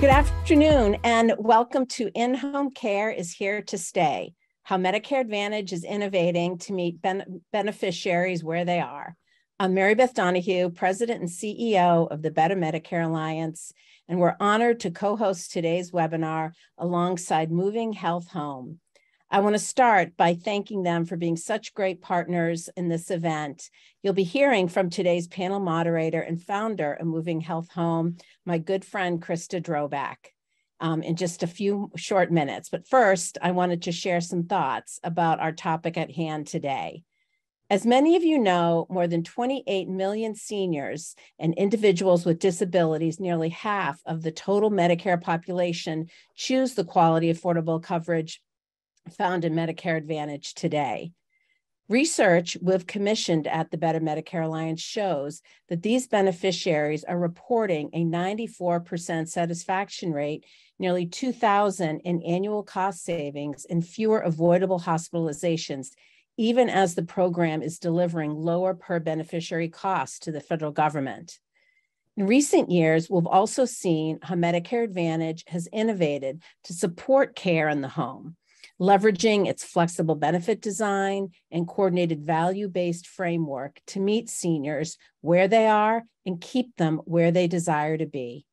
Good afternoon, and welcome to In Home Care is Here to Stay How Medicare Advantage is Innovating to Meet ben- Beneficiaries Where They Are. I'm Mary Beth Donahue, President and CEO of the Better Medicare Alliance, and we're honored to co host today's webinar alongside Moving Health Home. I want to start by thanking them for being such great partners in this event. You'll be hearing from today's panel moderator and founder of Moving Health Home, my good friend Krista Drobac, um, in just a few short minutes. But first, I wanted to share some thoughts about our topic at hand today. As many of you know, more than 28 million seniors and individuals with disabilities, nearly half of the total Medicare population, choose the quality affordable coverage found in Medicare Advantage today. Research we've commissioned at the Better Medicare Alliance shows that these beneficiaries are reporting a 94% satisfaction rate, nearly 2,000 in annual cost savings, and fewer avoidable hospitalizations, even as the program is delivering lower per beneficiary costs to the federal government. In recent years, we've also seen how Medicare Advantage has innovated to support care in the home leveraging its flexible benefit design and coordinated value based framework to meet seniors where they are and keep them where they desire to be.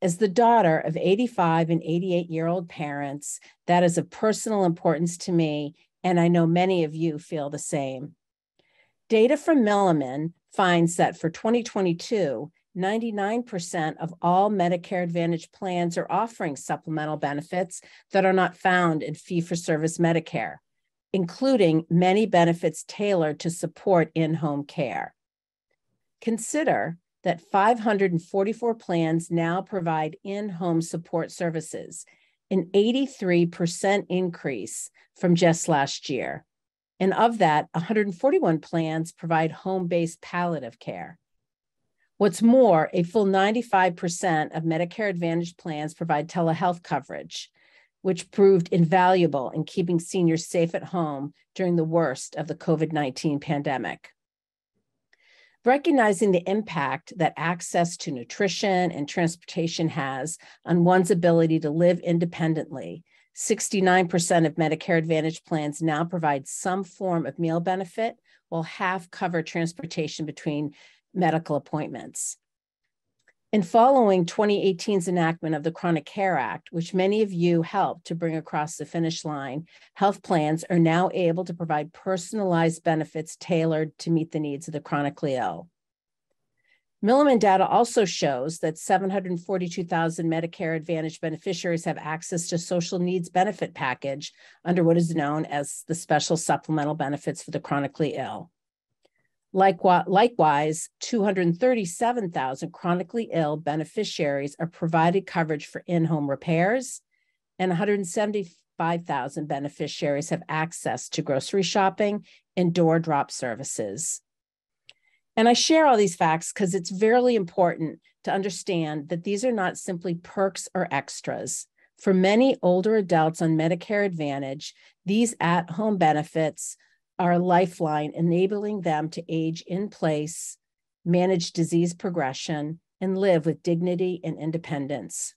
As the daughter of 85 and 88 year old parents, that is of personal importance to me, and I know many of you feel the same. Data from Milliman finds that for 2022, 99% of all Medicare Advantage plans are offering supplemental benefits that are not found in fee for service Medicare, including many benefits tailored to support in home care. Consider that 544 plans now provide in home support services, an 83% increase from just last year. And of that, 141 plans provide home based palliative care. What's more, a full 95% of Medicare Advantage plans provide telehealth coverage, which proved invaluable in keeping seniors safe at home during the worst of the COVID 19 pandemic. Recognizing the impact that access to nutrition and transportation has on one's ability to live independently, 69% of Medicare Advantage plans now provide some form of meal benefit, while half cover transportation between medical appointments. In following 2018's enactment of the Chronic Care Act, which many of you helped to bring across the finish line, health plans are now able to provide personalized benefits tailored to meet the needs of the chronically ill. Milliman data also shows that 742,000 Medicare Advantage beneficiaries have access to social needs benefit package under what is known as the special supplemental benefits for the chronically ill. Likewise, 237,000 chronically ill beneficiaries are provided coverage for in home repairs, and 175,000 beneficiaries have access to grocery shopping and door drop services. And I share all these facts because it's very important to understand that these are not simply perks or extras. For many older adults on Medicare Advantage, these at home benefits are a lifeline, enabling them to age in place, manage disease progression, and live with dignity and independence.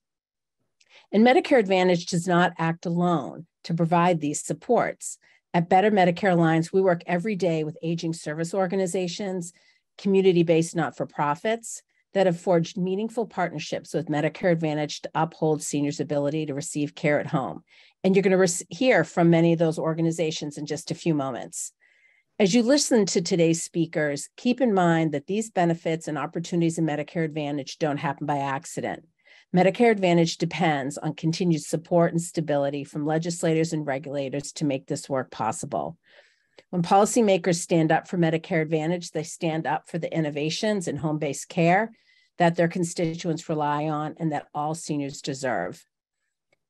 And Medicare Advantage does not act alone to provide these supports. At Better Medicare Alliance, we work every day with aging service organizations, community based not for profits that have forged meaningful partnerships with Medicare Advantage to uphold seniors' ability to receive care at home. And you're going to hear from many of those organizations in just a few moments. As you listen to today's speakers, keep in mind that these benefits and opportunities in Medicare Advantage don't happen by accident. Medicare Advantage depends on continued support and stability from legislators and regulators to make this work possible. When policymakers stand up for Medicare Advantage, they stand up for the innovations in home based care that their constituents rely on and that all seniors deserve.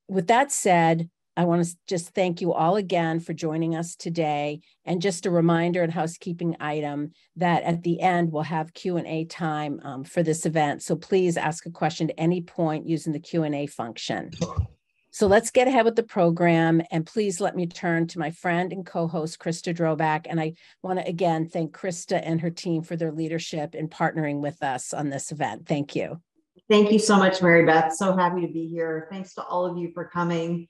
With that said, I want to just thank you all again for joining us today. And just a reminder and housekeeping item that at the end we'll have Q&A time um, for this event. So please ask a question at any point using the Q&A function. So let's get ahead with the program. And please let me turn to my friend and co-host, Krista Drobac. And I want to again thank Krista and her team for their leadership in partnering with us on this event. Thank you. Thank you so much, Mary Beth. So happy to be here. Thanks to all of you for coming.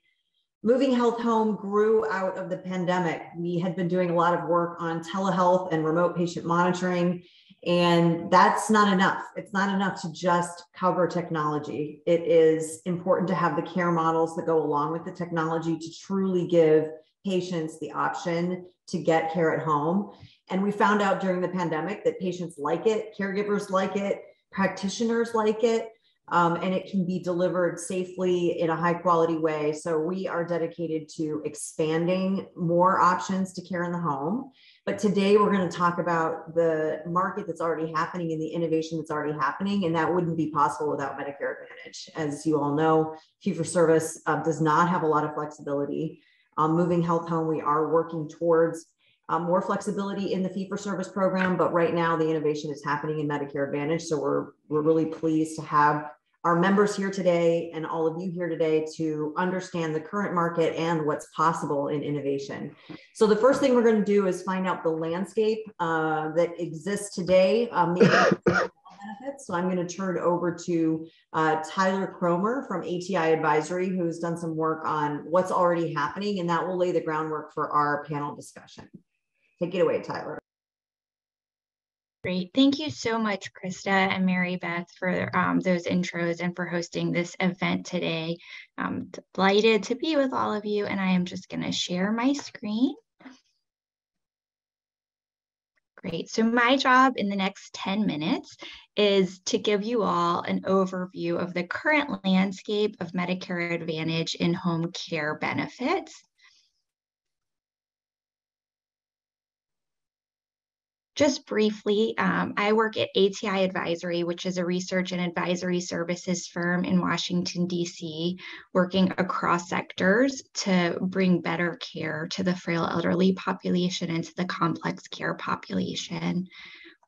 Moving Health Home grew out of the pandemic. We had been doing a lot of work on telehealth and remote patient monitoring, and that's not enough. It's not enough to just cover technology. It is important to have the care models that go along with the technology to truly give patients the option to get care at home. And we found out during the pandemic that patients like it, caregivers like it, practitioners like it, um, and it can be delivered safely in a high quality way. So we are dedicated to expanding more options to care in the home. But today we're going to talk about the market that's already happening and the innovation that's already happening. And that wouldn't be possible without Medicare Advantage. As you all know, fee for service uh, does not have a lot of flexibility. Um, moving health home, we are working towards um, more flexibility in the fee for service program, but right now the innovation is happening in Medicare Advantage. So we're, we're really pleased to have our members here today and all of you here today to understand the current market and what's possible in innovation. So the first thing we're going to do is find out the landscape uh, that exists today. Um. So I'm going to turn over to uh, Tyler Cromer from ATI Advisory, who's done some work on what's already happening, and that will lay the groundwork for our panel discussion. Take it away, Tyler. Great. Thank you so much, Krista and Mary Beth, for um, those intros and for hosting this event today. I'm delighted to be with all of you, and I am just going to share my screen. Great. So my job in the next 10 minutes is to give you all an overview of the current landscape of Medicare Advantage in home care benefits. Just briefly, um, I work at ATI Advisory, which is a research and advisory services firm in Washington, D.C., working across sectors to bring better care to the frail elderly population and to the complex care population.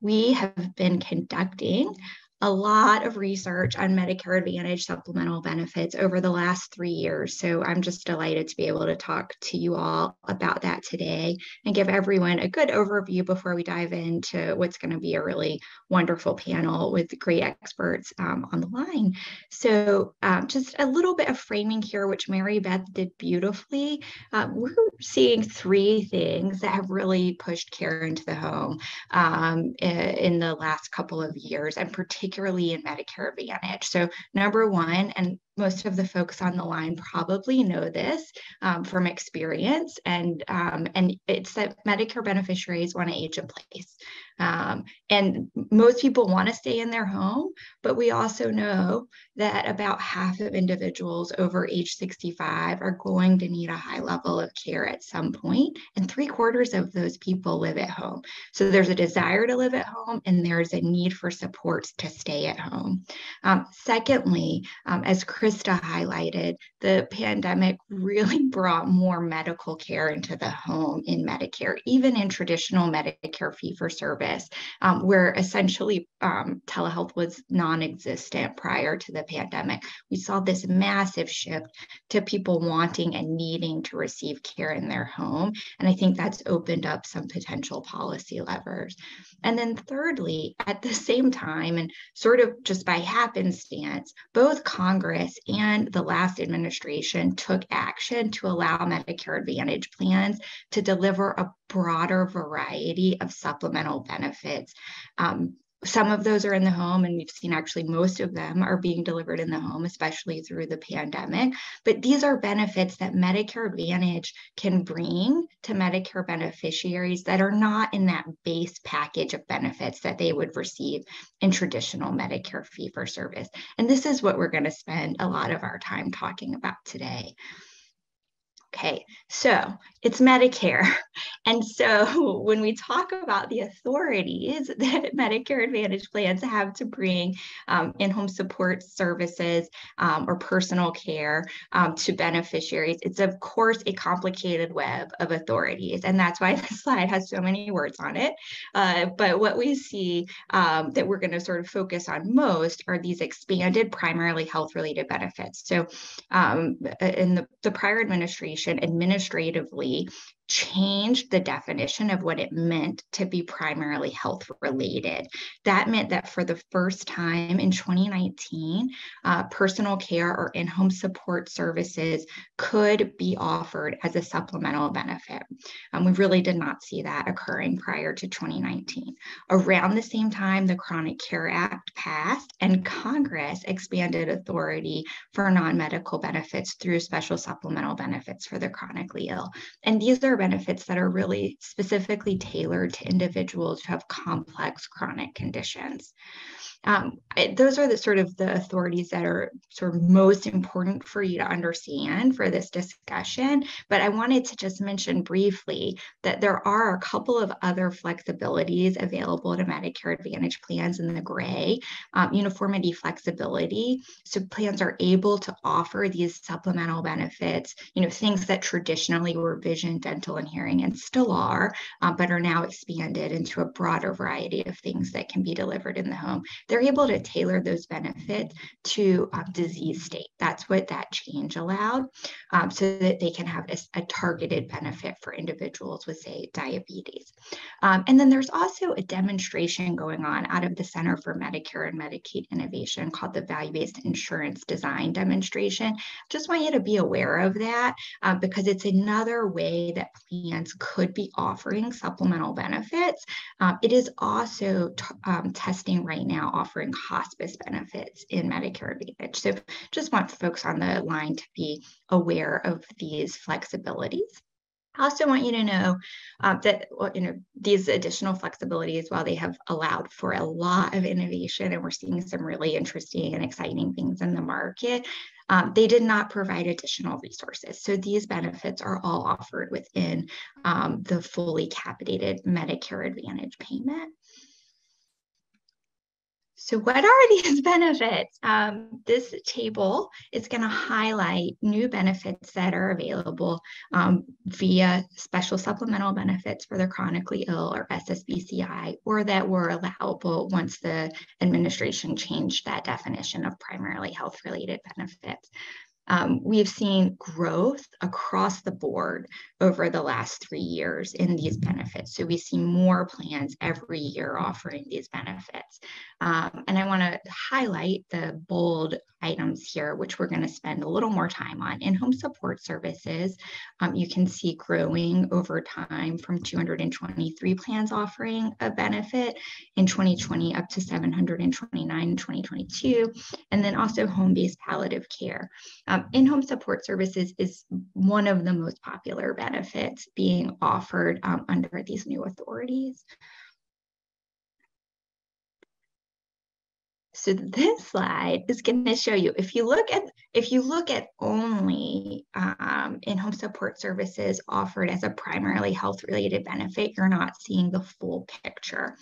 We have been conducting a lot of research on Medicare Advantage supplemental benefits over the last three years. So I'm just delighted to be able to talk to you all about that today and give everyone a good overview before we dive into what's going to be a really wonderful panel with great experts um, on the line. So um, just a little bit of framing here, which Mary Beth did beautifully. Uh, we're seeing three things that have really pushed care into the home um, in the last couple of years, and particularly particularly in Medicare Advantage. So, number one, and most of the folks on the line probably know this um, from experience, and um, and it's that Medicare beneficiaries want to age in place. Um, and most people want to stay in their home, but we also know that about half of individuals over age 65 are going to need a high level of care at some point, and three quarters of those people live at home. So there's a desire to live at home, and there's a need for supports to stay at home. Um, secondly, um, as Krista highlighted, the pandemic really brought more medical care into the home in Medicare, even in traditional Medicare fee for service um, where essentially um, telehealth was non existent prior to the pandemic. We saw this massive shift to people wanting and needing to receive care in their home. And I think that's opened up some potential policy levers. And then, thirdly, at the same time, and sort of just by happenstance, both Congress and the last administration took action to allow Medicare Advantage plans to deliver a broader variety of supplemental benefits. Um, some of those are in the home, and we've seen actually most of them are being delivered in the home, especially through the pandemic. But these are benefits that Medicare Advantage can bring to Medicare beneficiaries that are not in that base package of benefits that they would receive in traditional Medicare fee for service. And this is what we're going to spend a lot of our time talking about today. Okay, so it's Medicare. And so when we talk about the authorities that Medicare Advantage plans have to bring um, in home support services um, or personal care um, to beneficiaries, it's of course a complicated web of authorities. And that's why this slide has so many words on it. Uh, but what we see um, that we're going to sort of focus on most are these expanded, primarily health related benefits. So um, in the, the prior administration, administratively changed the definition of what it meant to be primarily health related. That meant that for the first time in 2019, uh, personal care or in home support services could be offered as a supplemental benefit. Um, we really did not see that occurring prior to 2019. Around the same time, the Chronic Care Act passed and Congress expanded authority for non medical benefits through special supplemental benefits for the chronically ill. And these are benefits that are really specifically tailored to individuals who have complex chronic conditions. Um, those are the sort of the authorities that are sort of most important for you to understand for this discussion. But I wanted to just mention briefly that there are a couple of other flexibilities available to Medicare Advantage plans in the gray. Um, uniformity flexibility. So plans are able to offer these supplemental benefits, you know, things that traditionally were vision, dental, and hearing and still are, um, but are now expanded into a broader variety of things that can be delivered in the home they're able to tailor those benefits to um, disease state. That's what that change allowed, um, so that they can have a, a, targeted benefit for individuals with, say, diabetes. Um, and then there's also a demonstration going on out of the Center for Medicare and Medicaid Innovation called the Value Based Insurance Design Demonstration. Just want you to be aware of that uh, because it's another way that plans could be offering supplemental benefits. Um, it is also um, testing right now offering hospice benefits in Medicare Advantage. So just want folks on the line to be aware of these flexibilities. I also want you to know uh, that you know these additional flexibilities, while they have allowed for a lot of innovation, and we're seeing some really interesting and exciting things in the market, um, they did not provide additional resources. So these benefits are all offered within um, the fully capitated Medicare Advantage payment. So what are these benefits? Um, this table is going to highlight new benefits that are available um, via special supplemental benefits for the chronically ill or SSBCI, or that were allowable once the administration changed that definition of primarily health-related benefits. Um, we've seen growth across the board over the last three years in these benefits. So we see more plans every year offering these benefits. Um, and I want to highlight the bold items here, which we're going to spend a little more time on. In home support services, um, you can see growing over time from 223 plans offering a benefit in 2020 up to 729 in 2022, and then also home based palliative care. Um, in home support services is one of the most popular benefits benefits being offered um, under these new authorities. So this slide is going to show you if you look at if you look at only um, in-home support services offered as a primarily health-related benefit, you're not seeing the full picture.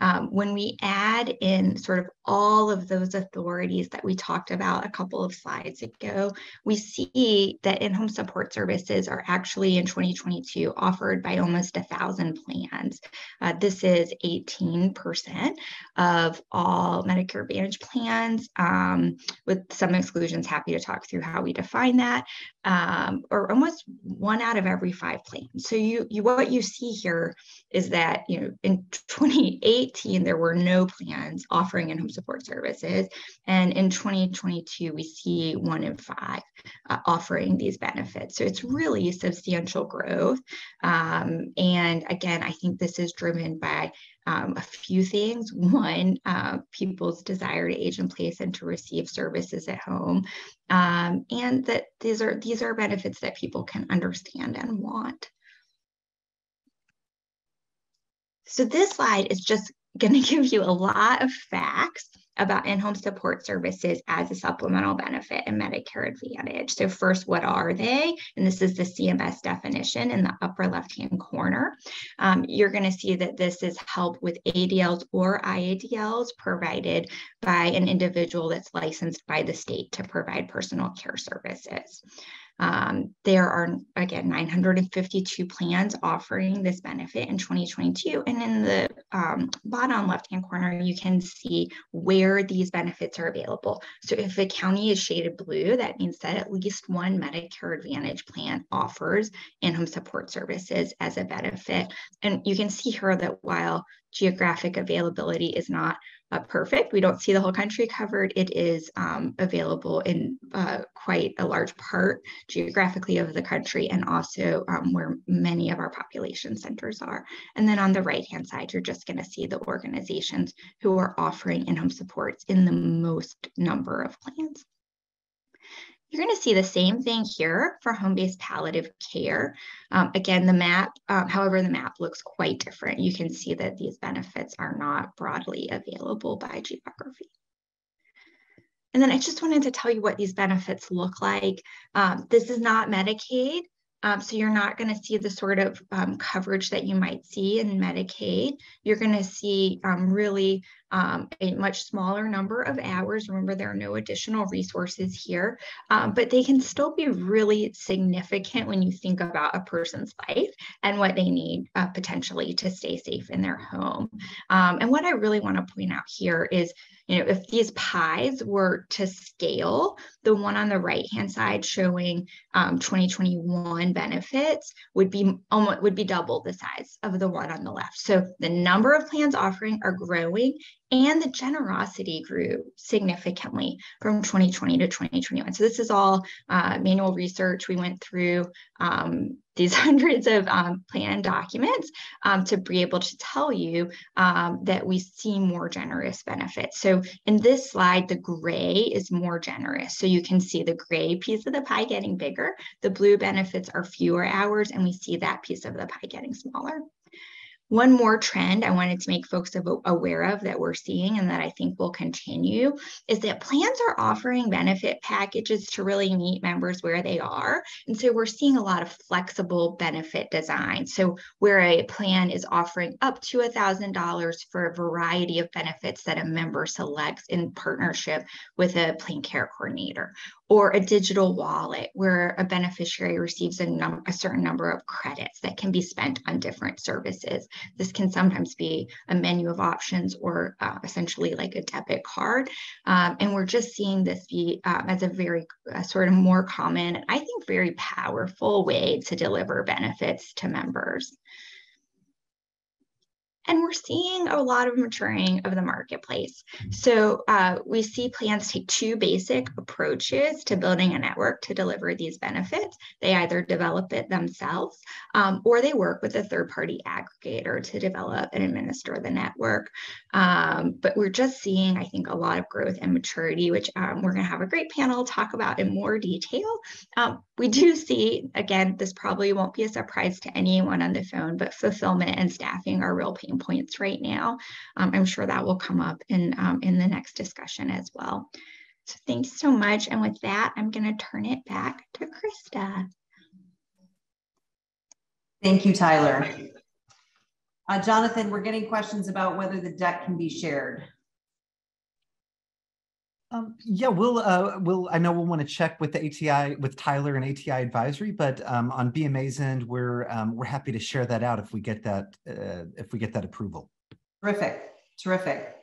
Um, when we add in sort of all of those authorities that we talked about a couple of slides ago, we see that in home support services are actually in 2022 offered by almost a thousand plans. Uh, this is 18% of all Medicare Advantage plans, um, with some exclusions. Happy to talk through how we define that, um, or almost one out of every five plans. So you, you what you see here is that you know in 2018, there were no plans offering in home support services. And in 2022, we see one in five uh, offering these benefits. So it's really substantial growth. Um, and again, I think this is driven by um, a few things. One, uh, people's desire to age in place and to receive services at home, um, and that these are these are benefits that people can understand and want. So this slide is just going to give you a lot of facts about in-home support services as a supplemental benefit in Medicare Advantage. So first, what are they? And this is the CMS definition in the upper left-hand corner. Um, you're going to see that this is help with ADLs or IADLs provided by an individual that's licensed by the state to provide personal care services. Um, there are, again, 952 plans offering this benefit in 2022. And in the um, bottom left-hand corner, you can see where these benefits are available. So if a county is shaded blue, that means that at least one Medicare Advantage plan offers in-home support services as a benefit. And you can see here that while geographic availability is not uh, perfect. We don't see the whole country covered. It is um, available in uh, quite a large part geographically of the country and also um, where many of our population centers are. And then on the right hand side, you're just going to see the organizations who are offering in home supports in the most number of plans. You're going to see the same thing here for home-based palliative care. Um, again, the map, um, however, the map looks quite different. You can see that these benefits are not broadly available by geography. And then I just wanted to tell you what these benefits look like. Um, this is not Medicaid. Um, so you're not going to see the sort of um, coverage that you might see in Medicaid. You're going to see um, really um, a much smaller number of hours. Remember, there are no additional resources here, um, but they can still be really significant when you think about a person's life and what they need uh, potentially to stay safe in their home. Um, and what I really want to point out here is you know, if these pies were to scale, the one on the right hand side showing um, 2021 benefits would be almost would be double the size of the one on the left. So the number of plans offering are growing and the generosity grew significantly from 2020 to 2021. So this is all uh, manual research. We went through um, these hundreds of um, plan documents um, to be able to tell you um, that we see more generous benefits. So in this slide, the gray is more generous. So you can see the gray piece of the pie getting bigger. The blue benefits are fewer hours, and we see that piece of the pie getting smaller. One more trend I wanted to make folks aware of that we're seeing and that I think will continue is that plans are offering benefit packages to really meet members where they are. And so we're seeing a lot of flexible benefit design. So where a plan is offering up to $1,000 for a variety of benefits that a member selects in partnership with a plan care coordinator, or a digital wallet where a beneficiary receives a, num- a certain number of credits that can be spent on different services. This can sometimes be a menu of options or uh, essentially like a debit card. Um, and we're just seeing this be um, as a very uh, sort of more common, I think very powerful way to deliver benefits to members. And we're seeing a lot of maturing of the marketplace. Mm-hmm. So uh, we see plans take two basic approaches to building a network to deliver these benefits. They either develop it themselves um, or they work with a third party aggregator to develop and administer the network. Um, but we're just seeing, I think, a lot of growth and maturity, which um, we're going to have a great panel talk about in more detail. Um, we do see, again, this probably won't be a surprise to anyone on the phone, but fulfillment and staffing are real pain points right now. Um, I'm sure that will come up in, um, in the next discussion as well. So thanks so much. And with that, I'm going to turn it back to Krista. Thank you, Tyler. Uh, Jonathan, we're getting questions about whether the deck can be shared. Um, yeah, we'll uh, we'll I know we'll want to check with the ATI with Tyler and ATI advisory, but um, on BMA's end, we're um, we're happy to share that out if we get that uh, if we get that approval. Terrific, terrific.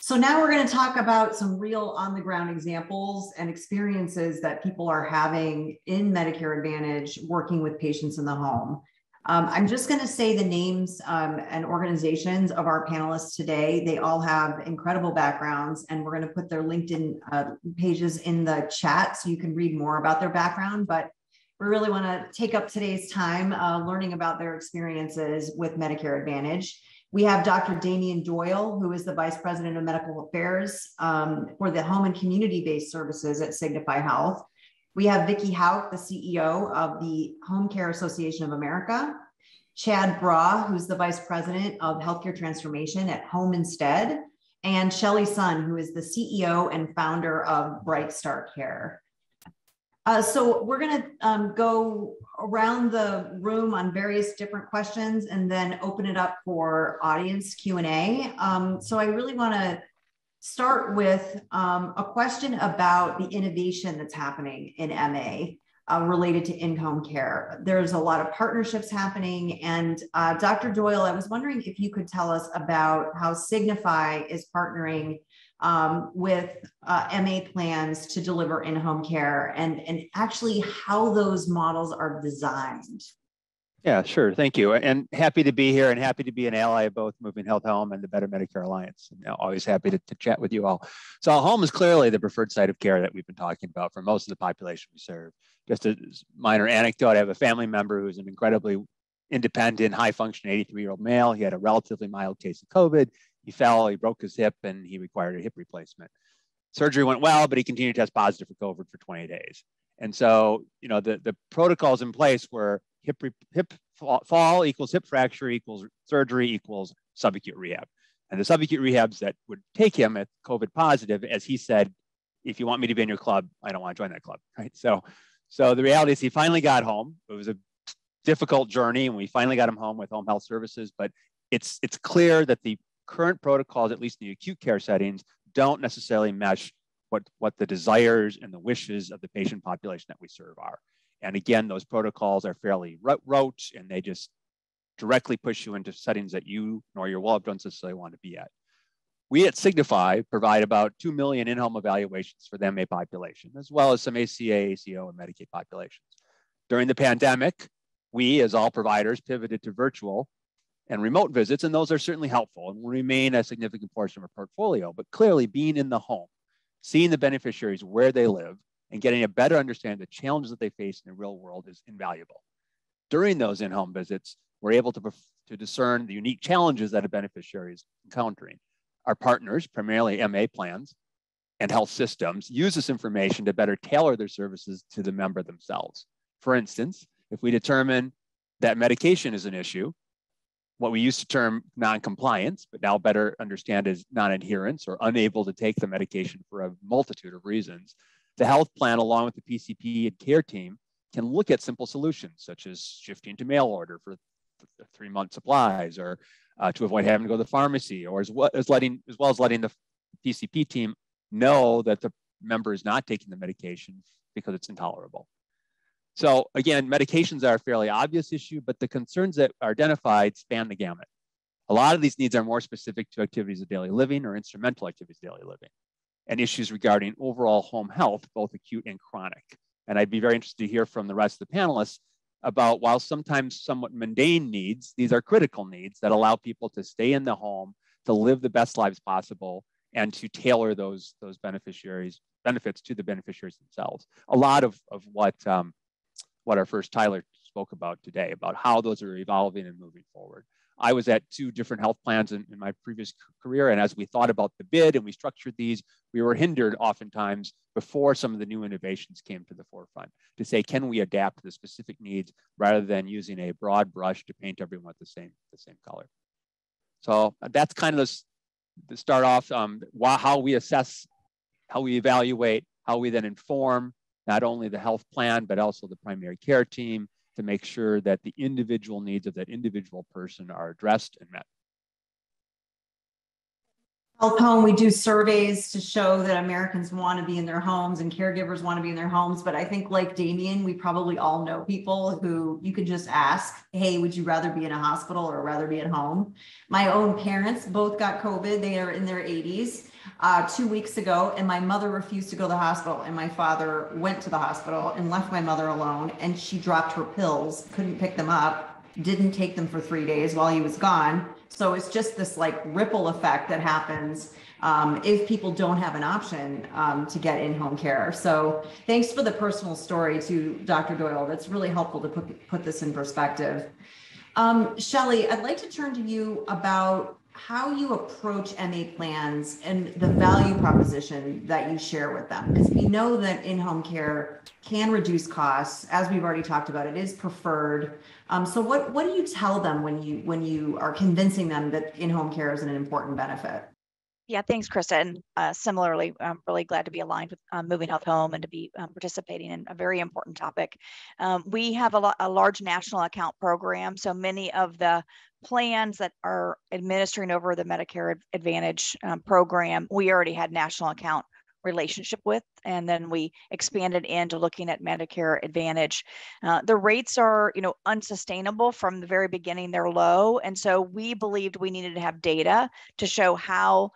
So now we're going to talk about some real on the ground examples and experiences that people are having in Medicare Advantage working with patients in the home. Um, I'm just going to say the names um, and organizations of our panelists today. They all have incredible backgrounds, and we're going to put their LinkedIn uh, pages in the chat so you can read more about their background. But we really want to take up today's time uh, learning about their experiences with Medicare Advantage. We have Dr. Damien Doyle, who is the Vice President of Medical Affairs um, for the Home and Community Based Services at Signify Health. We have Vicki Hoak, the CEO of the Home Care Association of America, Chad Brough, who's the Vice President of Healthcare Transformation at Home Instead, and Shelly Sun, who is the CEO and founder of BrightStar Care. Uh, so we're going to um, go around the room on various different questions and then open it up for audience Q&A. Um, so I really want to start with um, a question about the innovation that's happening in MA. uh, related to in-home care. There's a lot of partnerships happening. And uh, Dr. Doyle, I was wondering if you could tell us about how Signify is partnering um, with uh, MA plans to deliver in-home care and, and actually how those models are designed. Yeah, sure. Thank you. And happy to be here and happy to be an ally of both Moving Health Home and the Better Medicare Alliance. And, always happy to, to chat with you all. So home is clearly the preferred site of care that we've been talking about for most of the population we serve. Just a minor anecdote, I have a family member who's an incredibly independent, high functioning 83 year old male. He had a relatively mild case of COVID. He fell, he broke his hip, and he required a hip replacement. Surgery went well, but he continued to test positive for COVID for 20 days. And so, you know, the, the protocols in place were hip, hip fall equals hip fracture equals surgery equals subacute rehab. And the subacute rehabs that would take him at COVID positive, as he said, if you want me to be in your club, I don't want to join that club, right? So, so the reality is he finally got home. It was a difficult journey, and we finally got him home with home health services. But it's it's clear that the current protocols, at least in the acute care settings, don't necessarily mesh what what the desires and the wishes of the patient population that we serve are. And again, those protocols are fairly rote and they just directly push you into settings that you nor your loved ones necessarily want to be at. We at Signify provide about 2 million in-home evaluations for the MA population, as well as some ACA, ACO, and Medicaid populations. During the pandemic, we, as all providers, pivoted to virtual and remote visits, and those are certainly helpful and will remain a significant portion of our portfolio. But clearly, being in the home, seeing the beneficiaries where they live, and getting a better understanding of the challenges that they face in the real world is invaluable. During those in-home visits, we're able to, to discern the unique challenges that a beneficiary is encountering. Our partners, primarily MA plans and health systems, use this information to better tailor their services to the member themselves. For instance, if we determine that medication is an issue, what we used to term non-compliance, but now better understand as non-adherence or unable to take the medication for a multitude of reasons, the health plan, along with the PCP and care team, can look at simple solutions such as shifting to mail order for three month supplies or uh, to avoid having to go to the pharmacy or as well as letting as well as letting the PCP team know that the member is not taking the medication because it's intolerable. So again, medications are a fairly obvious issue, but the concerns that are identified span the gamut. A lot of these needs are more specific to activities of daily living or instrumental activities of daily living and issues regarding overall home health, both acute and chronic. And I'd be very interested to hear from the rest of the panelists about while sometimes somewhat mundane needs, these are critical needs that allow people to stay in the home, to live the best lives possible, and to tailor those, those beneficiaries benefits to the beneficiaries themselves. A lot of, of what, um, what our first Tyler spoke about today, about how those are evolving and moving forward. I was at two different health plans in, in, my previous career. And as we thought about the bid and we structured these, we were hindered oftentimes before some of the new innovations came to the forefront to say, can we adapt to the specific needs rather than using a broad brush to paint everyone with the same, the same color. So uh, that's kind of the, the start off, um, how we assess, how we evaluate, how we then inform not only the health plan, but also the primary care team, to make sure that the individual needs of that individual person are addressed and met. Health Home, we do surveys to show that Americans want to be in their homes and caregivers want to be in their homes. But I think, like Damien, we probably all know people who you could just ask, Hey, would you rather be in a hospital or rather be at home? My own parents both got COVID. They are in their 80s uh, two weeks ago, and my mother refused to go to the hospital. And my father went to the hospital and left my mother alone. And she dropped her pills, couldn't pick them up, didn't take them for three days while he was gone. So it's just this like ripple effect that happens um, if people don't have an option um, to get in-home care. So thanks for the personal story to Dr. Doyle. That's really helpful to put, put this in perspective. Um, Shelly, I'd like to turn to you about how you approach MA plans and the value proposition that you share with them. Because we know that in-home care can reduce costs, as we've already talked about. It is preferred. Um, so, what what do you tell them when you when you are convincing them that in-home care is an important benefit? Yeah, thanks, Krista. And uh, similarly, I'm really glad to be aligned with um, Moving Health Home and to be um, participating in a very important topic. Um, we have a, a, large national account program, so many of the plans that are administering over the Medicare Advantage um, program, we already had national account relationship with, and then we expanded into looking at Medicare Advantage. Uh, the rates are, you know, unsustainable from the very beginning. They're low, and so we believed we needed to have data to show how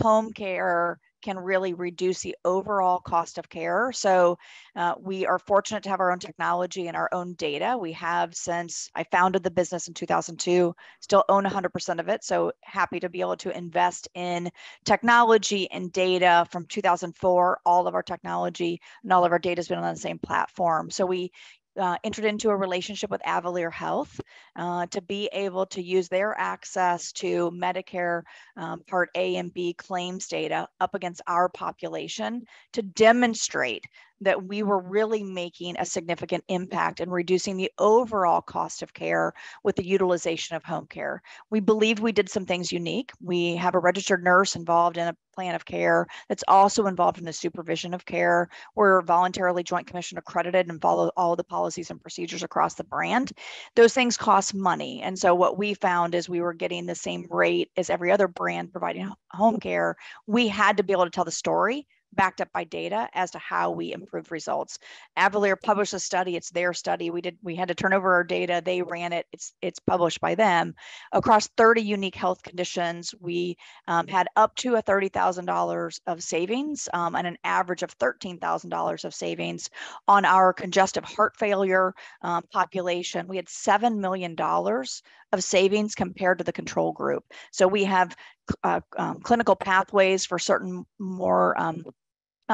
home care can really reduce the overall cost of care. So uh, we are fortunate to have our own technology and our own data. We have since I founded the business in 2002, still own 100% of it. So happy to be able to invest in technology and data from 2004. All of our technology and all of our data has been on the same platform. So we uh, entered into a relationship with Avalere Health uh, to be able to use their access to Medicare um, Part A and B claims data up against our population to demonstrate that we were really making a significant mm-hmm. impact in reducing the overall cost of care with the utilization of home care. We believe we did some things unique. We have a registered nurse involved in a plan of care that's also involved in the supervision of care. We're voluntarily joint commission accredited and follow all the policies and procedures across the brand. Those things cost money. And so what we found is we were getting the same rate as every other brand providing home care. We had to be able to tell the story backed up by data as to how we improve results. Avalere published a study, it's their study. We did we had to turn over our data, they ran it, it's it's published by them. Across 30 unique health conditions, we um, had up to a $30,000 of savings um, and an average of $13,000 of savings on our congestive heart failure um, population. We had $7 million of savings compared to the control group. So we have uh, um, clinical pathways for certain more um,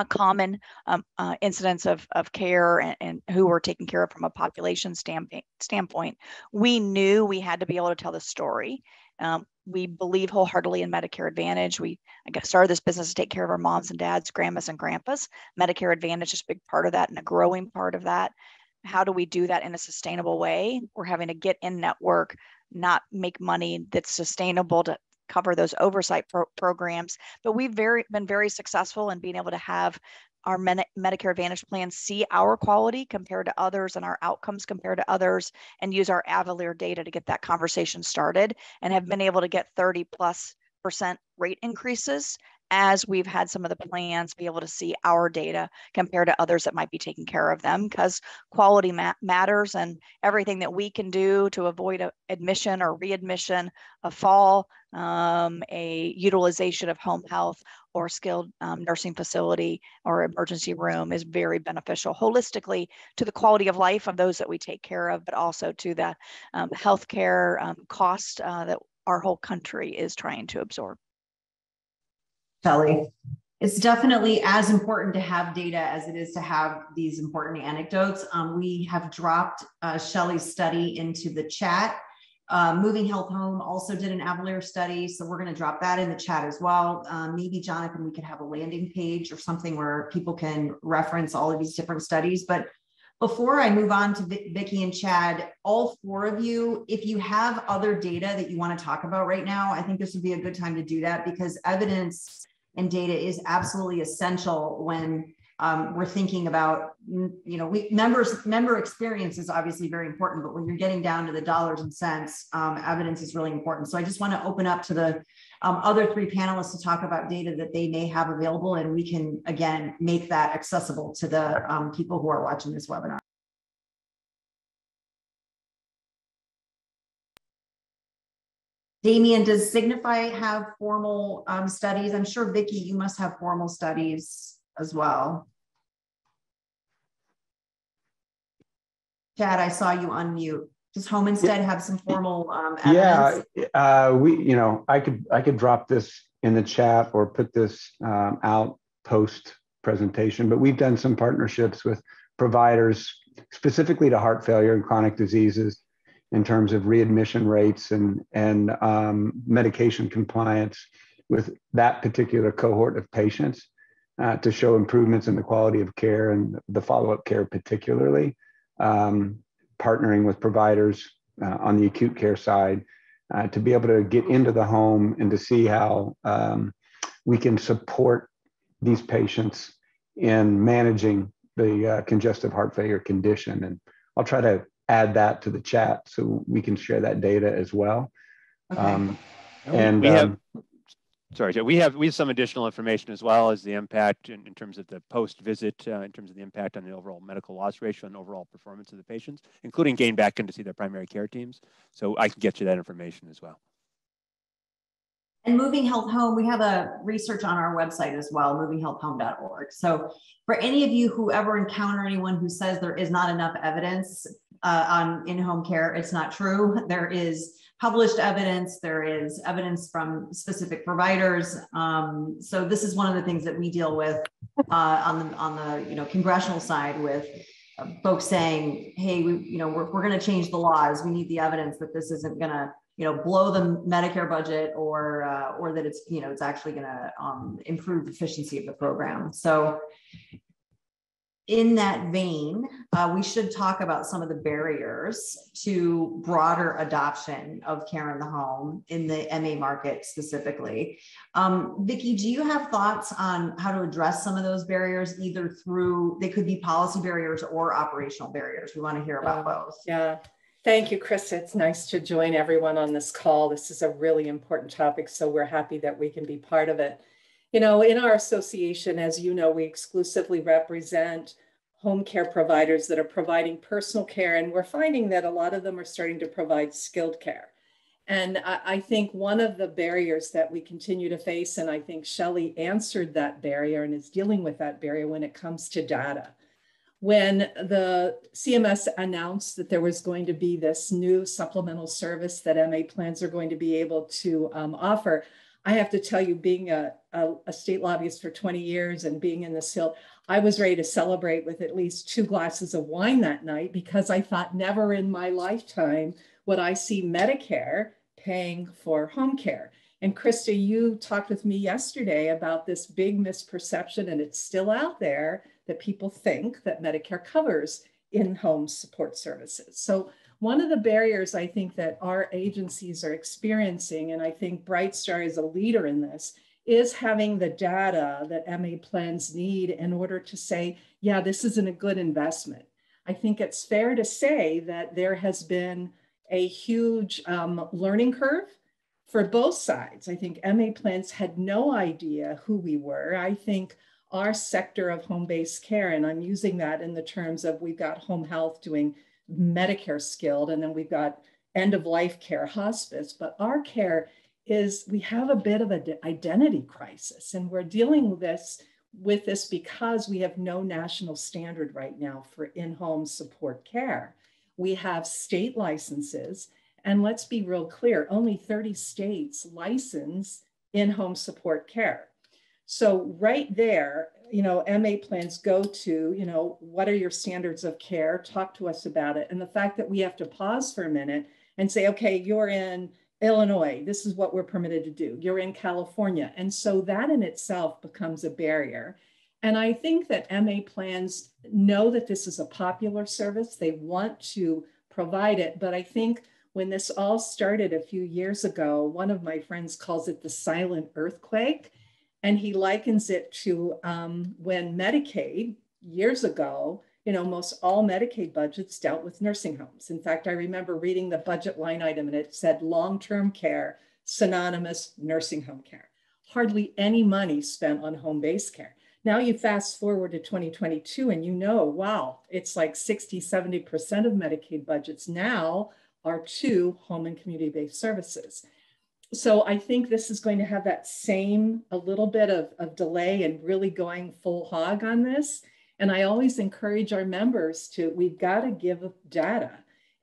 common um, uh, incidents of, of care and, and, who were taken care of from a population standpoint, standpoint. We knew we had to be able to tell the story. Um, we believe wholeheartedly in Medicare Advantage. We started this business to take care of our moms and dads, grandmas and grandpas. Medicare Advantage is a big part of that and a growing part of that. How do we do that in a sustainable way? We're having to get in network, not make money that's sustainable to cover those oversight pro programs. But we've very been very successful in being able to have our Med Medicare Advantage plans see our quality compared to others and our outcomes compared to others and use our Avalere data to get that conversation started and have been able to get 30 plus percent rate increases as we've had some of the plans be able to see our data compared to others that might be taking care of them because quality ma matters and everything that we can do to avoid a admission or readmission, a fall, um, a utilization of home health or skilled um, nursing facility or emergency room is very beneficial holistically to the quality of life of those that we take care of, but also to the um, healthcare um, cost uh, that our whole country is trying to absorb. Shelly. It's definitely as important to have data as it is to have these important anecdotes. Um, we have dropped uh, Shelly's study into the chat. Uh, Moving Health Home also did an Avalere study, so we're going to drop that in the chat as well. Um, maybe Jonathan, we could have a landing page or something where people can reference all of these different studies. But before I move on to Vicki and Chad, all four of you, if you have other data that you want to talk about right now, I think this would be a good time to do that because evidence and data is absolutely essential when um, we're thinking about you know we members member experience is obviously very important but when you're getting down to the dollars and cents um, evidence is really important. So i just want to open up to the um, other three panelists to talk about data that they may have available and we can again make that accessible to the um, people who are watching this webinar. Damien, does Signify have formal um, studies? I'm sure Vicki, you must have formal studies as well. Chad, I saw you unmute. Does Home Instead have some formal um, evidence? Yeah, uh, we, you know, I could I could drop this in the chat or put this um, out post presentation, but we've done some partnerships with providers specifically to heart failure and chronic diseases in terms of readmission rates and, and um, medication compliance with that particular cohort of patients uh, to show improvements in the quality of care and the follow-up care particularly. Um, partnering with providers uh, on the acute care side uh, to be able to get into the home and to see how um, we can support these patients in managing the uh, congestive heart failure condition. And I'll try to add that to the chat so we can share that data as well. Okay. Um, and we have, um, sorry, Joe, we have we have some additional information as well as the impact in, in terms of the post-visit, uh, in terms of the impact on the overall medical loss ratio and overall performance of the patients, including getting back in to see their primary care teams. So I can get you that information as well. And Moving Health Home, we have a research on our website as well, movinghealthhome.org. So for any of you who ever encounter anyone who says there is not enough evidence uh, on in-home care, it's not true. There is published evidence, there is evidence from specific providers. Um, so this is one of the things that we deal with uh, on the on the you know congressional side with uh, folks saying, hey, we you know we're, we're going to change the laws. We need the evidence that this isn't going to you know blow the Medicare budget or uh, or that it's you know it's actually going to um, improve efficiency of the program. So in that vein, uh, we should talk about some of the barriers to broader adoption of care in the home in the MA market specifically. Um, Vicki, do you have thoughts on how to address some of those barriers, either through they could be policy barriers or operational barriers? We want to hear about both. Yeah. Thank you, Chris. It's nice to join everyone on this call. This is a really important topic, so we're happy that we can be part of it. You know, in our association, as you know, we exclusively represent home care providers that are providing personal care, and we're finding that a lot of them are starting to provide skilled care. And I, think one of the barriers that we continue to face, and I think Shelly answered that barrier and is dealing with that barrier when it comes to data. When the CMS announced that there was going to be this new supplemental service that MA plans are going to be able to um, offer, I have to tell you, being a, a, a, state lobbyist for 20 years and being in this field, I was ready to celebrate with at least two glasses of wine that night because I thought never in my lifetime would I see Medicare paying for home care. And Krista, you talked with me yesterday about this big misperception, and it's still out there that people think that Medicare covers in home support services. So one of the barriers I think that our agencies are experiencing, and I think BrightStar is a leader in this, is having the data that MA plans need in order to say, yeah, this isn't a good investment. I think it's fair to say that there has been a huge um, learning curve for both sides. I think MA plans had no idea who we were. I think our sector of home based care, and I'm using that in the terms of we've got home health doing Medicare skilled, and then we've got end of life care, hospice. But our care is we have a bit of an identity crisis, and we're dealing with this with this because we have no national standard right now for in-home support care. We have state licenses, and let's be real clear, only 30 states license in-home support care. So right there, you know, MA plans go to, you know, what are your standards of care? Talk to us about it. And the fact that we have to pause for a minute and say, okay, you're in Illinois, this is what we're permitted to do. You're in California. And so that in itself becomes a barrier. And I think that MA plans know that this is a popular service. They want to provide it. But I think when this all started a few years ago, one of my friends calls it the silent earthquake and he likens it to um, when Medicaid years ago, you know, most all Medicaid budgets dealt with nursing homes. In fact, I remember reading the budget line item and it said long term care, synonymous nursing home care. Hardly any money spent on home based care. Now you fast forward to 2022 and you know, wow, it's like 60, 70% of Medicaid budgets now are to home and community based services so I think this is going to have that same a little bit of, of delay and really going full hog on this. And I always encourage our members to, we've got to give data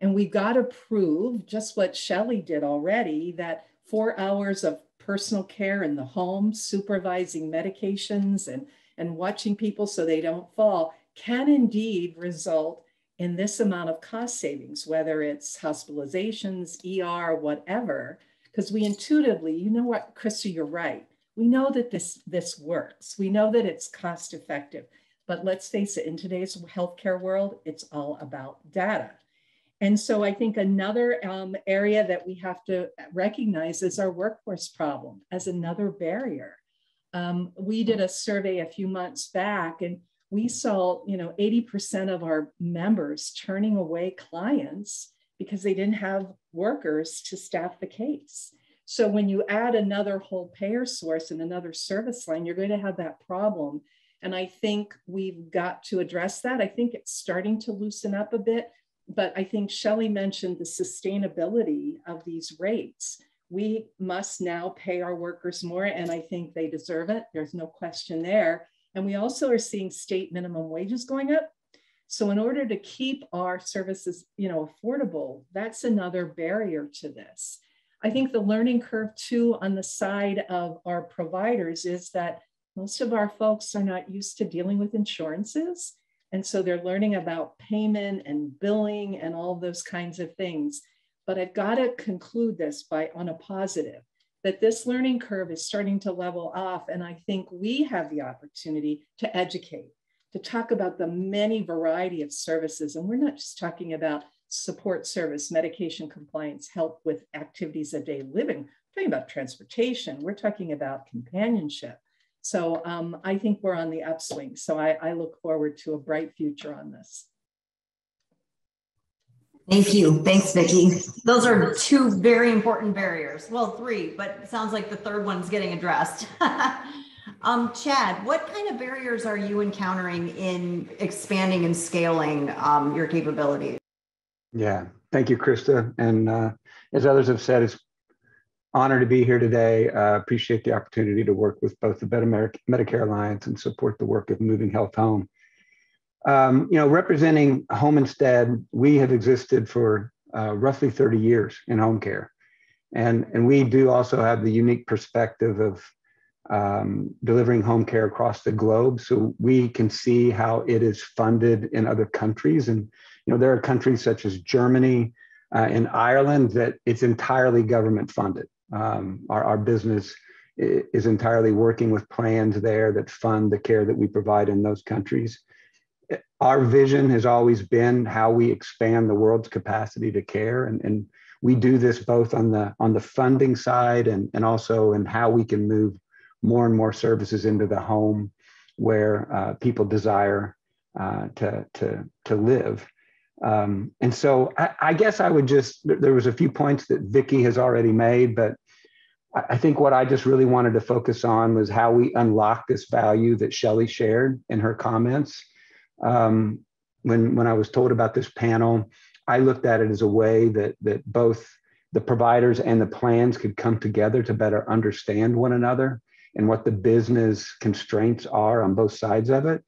and we've got to prove just what Shelly did already, that four hours of personal care in the home, supervising medications and, and watching people so they don't fall can indeed result in this amount of cost savings, whether it's hospitalizations, ER, whatever because we intuitively, you know what, Krista, you're right. We know that this, this works. We know that it's cost effective. But let's face it, in today's healthcare world, it's all about data. And so I think another um, area that we have to recognize is our workforce problem as another barrier. Um, we did a survey a few months back and we saw, you know, 80% of our members turning away clients because they didn't have workers to staff the case. So when you add another whole payer source and another service line, you're going to have that problem. And I think we've got to address that. I think it's starting to loosen up a bit, but I think Shelly mentioned the sustainability of these rates. We must now pay our workers more, and I think they deserve it. There's no question there. And we also are seeing state minimum wages going up. So in order to keep our services, you know, affordable, that's another barrier to this. I think the learning curve too on the side of our providers is that most of our folks are not used to dealing with insurances. And so they're learning about payment and billing and all those kinds of things. But I've got to conclude this by on a positive that this learning curve is starting to level off. And I think we have the opportunity to educate, to talk about the many variety of services. And we're not just talking about support service, medication compliance, help with activities of daily living. We're talking about transportation. We're talking about companionship. So um, I think we're on the upswing. So I, I look forward to a bright future on this. Thank you. Thanks, Vicki. Those are two very important barriers. Well, three, but it sounds like the third one's getting addressed. um, Chad, what kind of barriers are you encountering in expanding and scaling um, your capabilities? Yeah, thank you, Krista. And uh, as others have said, it's honor to be here today. Uh, appreciate the opportunity to work with both the Better Medicare Alliance and support the work of Moving Health Home. Um, you know, representing Home Instead, we have existed for uh, roughly 30 years in home care. And, and we do also have the unique perspective of um, delivering home care across the globe. So we can see how it is funded in other countries. And, you know, there are countries such as Germany uh, and Ireland that it's entirely government funded. Um, our, our business is entirely working with plans there that fund the care that we provide in those countries our vision has always been how we expand the world's capacity to care and, and we do this both on the on the funding side and, and also in how we can move more and more services into the home where uh, people desire uh, to, to, to live. Um, and so I, I, guess I would just, there was a few points that Vicki has already made, but I think what I just really wanted to focus on was how we unlock this value that Shelly shared in her comments um, when when I was told about this panel, I looked at it as a way that that both the providers and the plans could come together to better understand one another and what the business constraints are on both sides of it.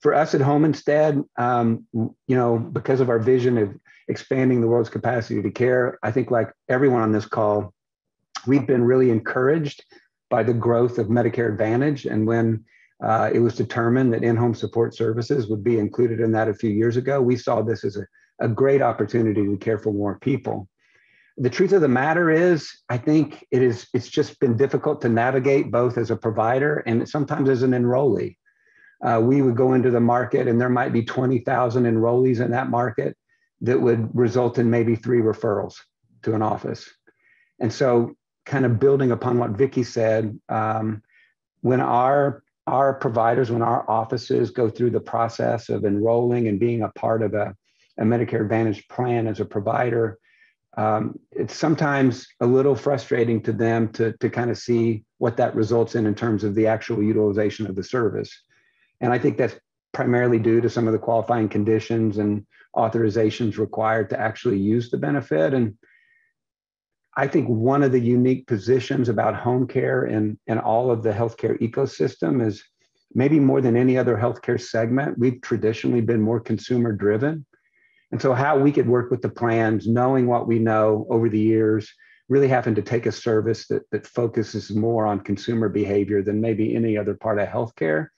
For us at home instead, um, you know, because of our vision of expanding the world's capacity to care, I think like everyone on this call, we've been really encouraged by the growth of Medicare Advantage. And when uh, it was determined that in-home support services would be included in that a few years ago. We saw this as a, a great opportunity to care for more people. The truth of the matter is, I think it is it's just been difficult to navigate both as a provider and sometimes as an enrollee. Uh, we would go into the market and there might be 20,000 enrollees in that market that would result in maybe three referrals to an office. And so kind of building upon what Vicki said, um, when our our providers, when our offices go through the process of enrolling and being a part of a, a Medicare Advantage plan as a provider, um, it's sometimes a little frustrating to them to, to kind of see what that results in in terms of the actual utilization of the service. And I think that's primarily due to some of the qualifying conditions and authorizations required to actually use the benefit. And I think one of the unique positions about home care and, and all of the healthcare ecosystem is maybe more than any other healthcare segment, we've traditionally been more consumer driven. And so, how we could work with the plans, knowing what we know over the years, really having to take a service that, that focuses more on consumer behavior than maybe any other part of healthcare.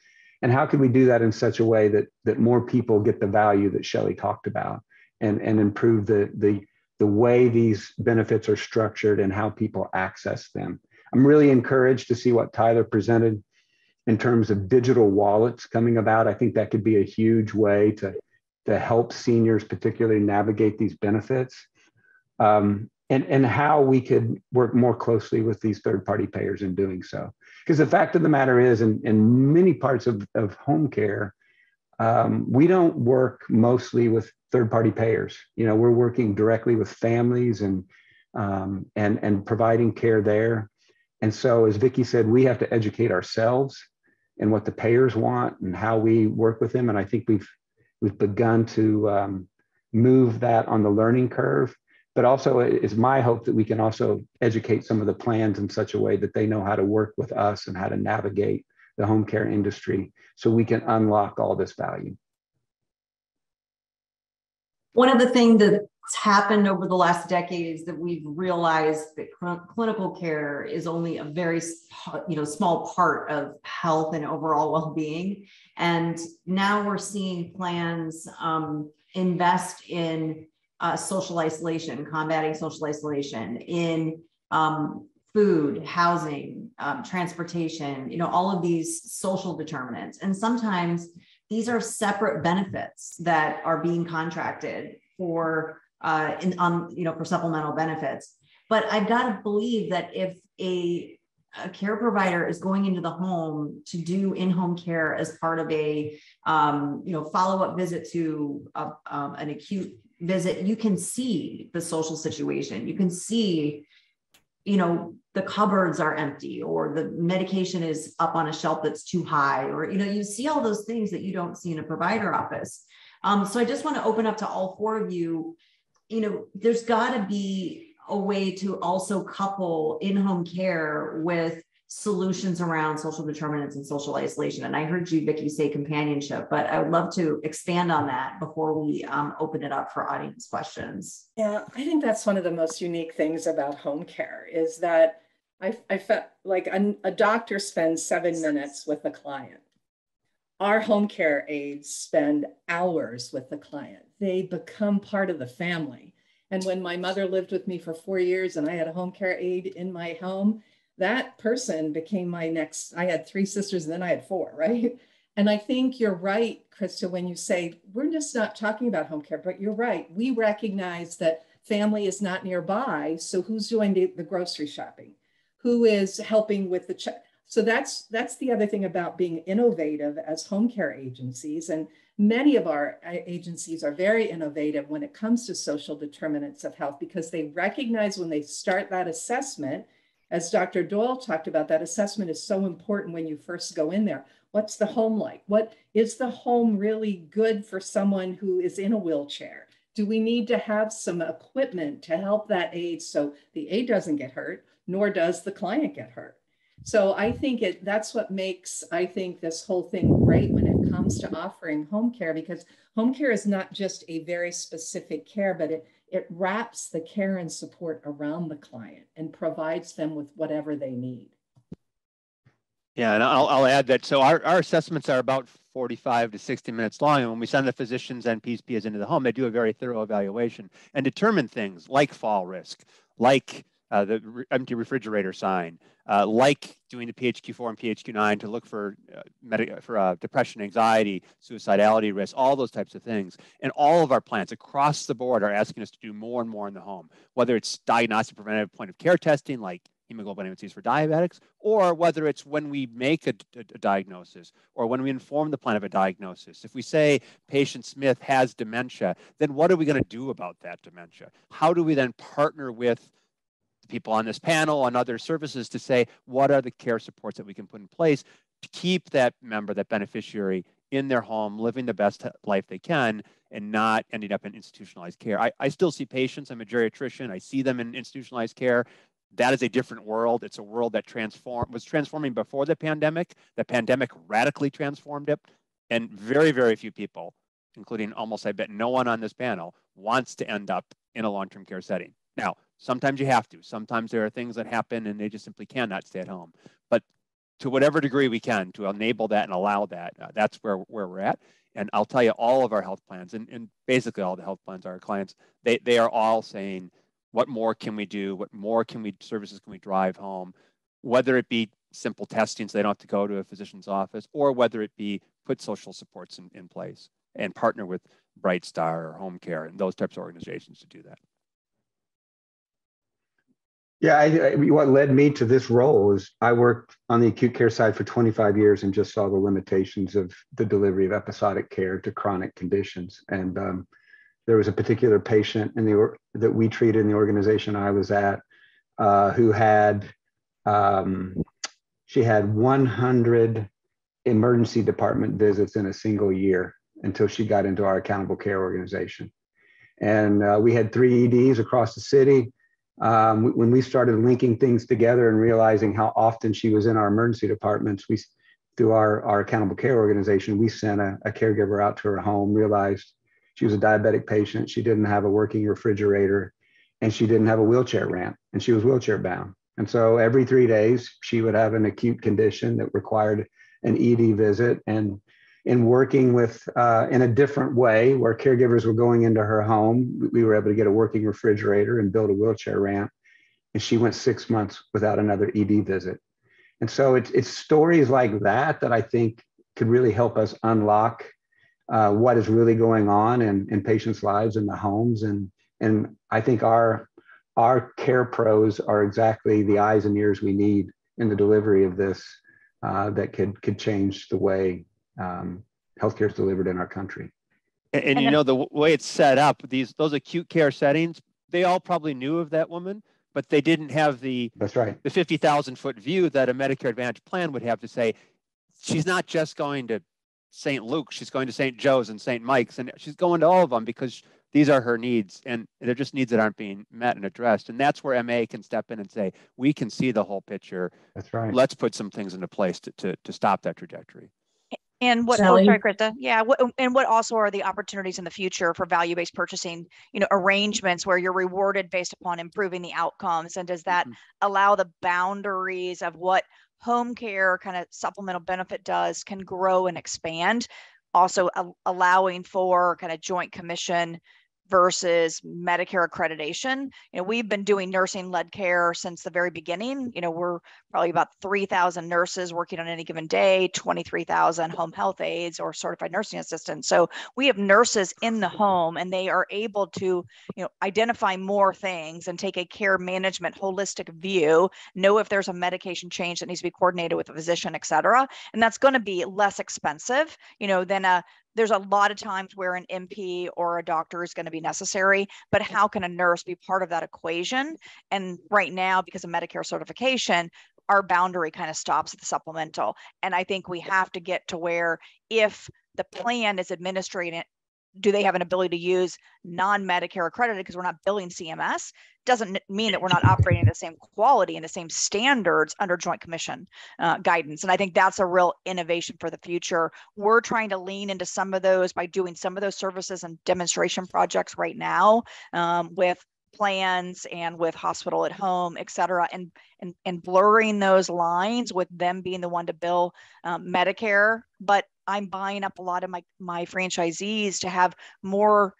And how can we do that in such a way that, that more people get the value that Shelly talked about and, and improve the, the the way these benefits are structured and how people access them. I'm really encouraged to see what Tyler presented in terms of digital wallets coming about. I think that could be a huge way to, to help seniors, particularly navigate these benefits. Um, and, and how we could work more closely with these third party payers in doing so. Because the fact of the matter is, in, in many parts of, of home care, um, we don't work mostly with third party payers. You know, we're working directly with families and um, and, and providing care there. And so, as Vicki said, we have to educate ourselves and what the payers want and how we work with them. And I think we've we've begun to um, move that on the learning curve. But also, it's my hope that we can also educate some of the plans in such a way that they know how to work with us and how to navigate the home care industry so we can unlock all this value. One of the things that's happened over the last decade is that we've realized that clinical care is only a very you know small part of health and overall well-being and now we're seeing plans um, invest in uh, social isolation combating social isolation in um, food housing um, transportation you know all of these social determinants and sometimes these are separate benefits that are being contracted for uh, in on you know for supplemental benefits. But I've got to believe that if a, a care provider is going into the home to do in-home care as part of a um, you know follow-up visit to a, um, an acute visit, you can see the social situation. You can see you know the cupboards are empty or the medication is up on a shelf that's too high or you know you see all those things that you don't see in a provider office um, so i just want to open up to all four of you you know there's got to be a way to also couple in-home care with solutions around social determinants and social isolation. And I heard you, Vicki, say companionship, but I would love to expand on that before we um, open it up for audience questions. Yeah, I think that's one of the most unique things about home care is that I, I felt like a, a doctor spends seven minutes with a client. Our home care aides spend hours with the client. They become part of the family. And when my mother lived with me for four years and I had a home care aide in my home, that person became my next. I had three sisters and then I had four, right? And I think you're right, Krista, when you say we're just not talking about home care, but you're right. We recognize that family is not nearby. So who's doing the, grocery shopping? Who is helping with the check? So that's that's the other thing about being innovative as home care agencies. And many of our uh, agencies are very innovative when it comes to social determinants of health because they recognize when they start that assessment as Dr. Doyle talked about, that assessment is so important when you first go in there. What's the home like? What is the home really good for someone who is in a wheelchair? Do we need to have some equipment to help that aide so the aide doesn't get hurt, nor does the client get hurt? So I think it that's what makes I think this whole thing great when it comes to offering home care because home care is not just a very specific care, but it it wraps the care and support around the client and provides them with whatever they need. Yeah, and I'll, I'll add that. So our, our assessments are about 45 to 60 minutes long. And when we send the physicians and PCPs into the home, they do a very thorough evaluation and determine things like fall risk, like uh, the re empty refrigerator sign, uh, like doing the PHQ4 and PHQ9 to look for uh, for uh, depression, anxiety, suicidality risk, all those types of things. And all of our plans across the board are asking us to do more and more in the home, whether it's diagnostic preventative point of care testing like hemoglobin A1Cs for diabetics, or whether it's when we make a, a, a, diagnosis or when we inform the plan of a diagnosis. If we say patient Smith has dementia, then what are we going to do about that dementia? How do we then partner with people on this panel and other services to say what are the care supports that we can put in place to keep that member, that beneficiary in their home, living the best life they can and not ending up in institutionalized care. I, I still see patients, I'm a geriatrician, I see them in institutionalized care. That is a different world. It's a world that transform was transforming before the pandemic. The pandemic radically transformed it. And very, very few people, including almost, I bet, no one on this panel, wants to end up in a long-term care setting. Now, Sometimes you have to. Sometimes there are things that happen and they just simply cannot stay at home. But to whatever degree we can to enable that and allow that, uh, that's where, where we're at. And I'll tell you, all of our health plans, and, and basically all the health plans, our clients, they, they are all saying, what more can we do? What more can we services can we drive home? Whether it be simple testing so they don't have to go to a physician's office, or whether it be put social supports in, in place and partner with BrightStar or Home Care and those types of organizations to do that. Yeah, I, I, what led me to this role is I worked on the acute care side for 25 years and just saw the limitations of the delivery of episodic care to chronic conditions. And um, there was a particular patient in the that we treated in the organization I was at uh, who had um, she had 100 emergency department visits in a single year until she got into our accountable care organization. And uh, we had three EDs across the city. Um, when we started linking things together and realizing how often she was in our emergency departments, we, through our, our accountable care organization, we sent a, a caregiver out to her home, realized she was a diabetic patient. She didn't have a working refrigerator and she didn't have a wheelchair ramp and she was wheelchair bound. And so every three days, she would have an acute condition that required an ED visit. And in working with uh, in a different way, where caregivers were going into her home, we were able to get a working refrigerator and build a wheelchair ramp. And she went six months without another ED visit. And so it's, it's stories like that that I think could really help us unlock uh, what is really going on in, in patients' lives in the homes. And, and I think our, our care pros are exactly the eyes and ears we need in the delivery of this uh, that could, could change the way um, healthcare is delivered in our country. And, and you know, the way it's set up, these those acute care settings, they all probably knew of that woman, but they didn't have the that's right the 50,000 foot view that a Medicare Advantage plan would have to say, she's not just going to St. Luke, she's going to St. Joe's and St. Mike's, and she's going to all of them because these are her needs, and they're just needs that aren't being met and addressed. And that's where MA can step in and say, we can see the whole picture. That's right. Let's put some things into place to to, to stop that trajectory. And what, oh, sorry, Krista. Yeah. What, and what also are the opportunities in the future for value-based purchasing, you know, arrangements where you're rewarded based upon improving the outcomes? And does that mm-hmm. allow the boundaries of what home care kind of supplemental benefit does can grow and expand? Also a- allowing for kind of joint commission versus Medicare accreditation. You know, we've been doing nursing led care since the very beginning. You know, we're probably about 3,000 nurses working on any given day, 23,000 home health aides or certified nursing assistants. So we have nurses in the home and they are able to, you know, identify more things and take a care management holistic view, know if there's a medication change that needs to be coordinated with a physician, et cetera. And that's going to be less expensive, you know, than a there's a lot of times where an NP or a doctor is going to be necessary, but how can a nurse be part of that equation? And right now, because of Medicare certification, our boundary kind of stops at the supplemental. And I think we have to get to where if the plan is administering do they have an ability to use non-Medicare accredited because we're not billing CMS doesn't mean that we're not operating the same quality and the same standards under Joint Commission uh, guidance. And I think that's a real innovation for the future. We're trying to lean into some of those by doing some of those services and demonstration projects right now um, with plans and with hospital at home, et cetera, and, and, and blurring those lines with them being the one to bill um, Medicare. But I'm buying up a lot of my, my franchisees to have more